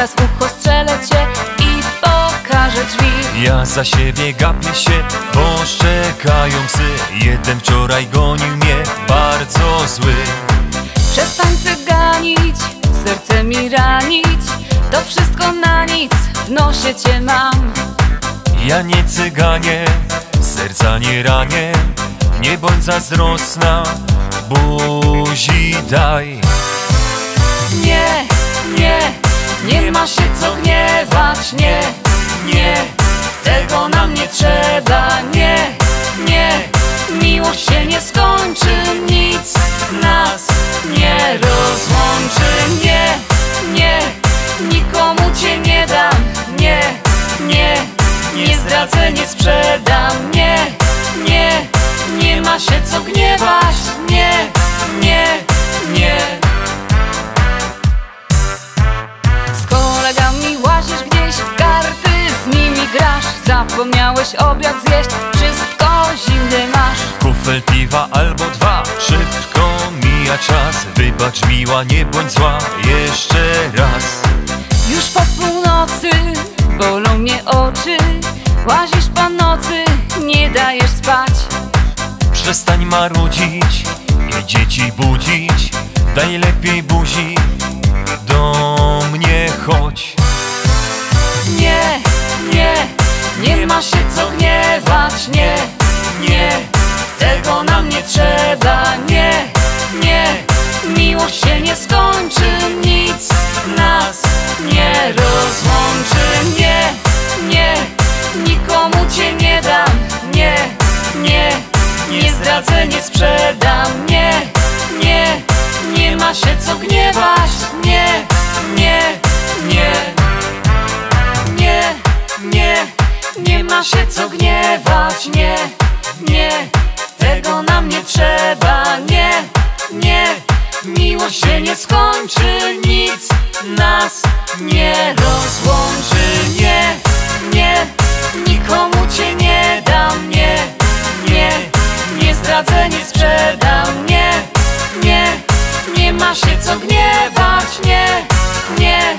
zaraz w ucho strzelę cię i pokażę drzwi. Ja za siebie gapię się, bo szczekają psy. Jeden wczoraj gonił mnie, bardzo zły. Przestań cyganić, serce mi ranić. To wszystko na nic, w nosie cię mam. Ja nie cyganie, serca nie ranię. Nie bądź zazdrosna, buzi daj. Nie! Nie, nie, tego nam nie trzeba Nie, nie, miłość się nie skończy Nic nas nie rozłączy Nie, nie, nikomu cię nie dam Nie, nie, nie zdradzę, nie sprzedam nie, Zapomniałeś obiad zjeść Wszystko zimne masz. Kufel piwa albo dwa, szybko mija czas. Wybacz miła, nie bądź zła, jeszcze raz. Już po północy Bolą mnie oczy. Łazisz po nocy Nie dajesz spać. Przestań marudzić i dzieci budzić. Daj lepiej buzi, zdradzę, nie sprzedam. Nie, nie Nie ma się co gniewać. Nie, nie, nie nie, nie, nie ma się co gniewać, nie, nie, tego nam nie trzeba, nie, nie, miłość się nie skończy, nic nas nie rozłączy, ma się co gniewać, nie, nie,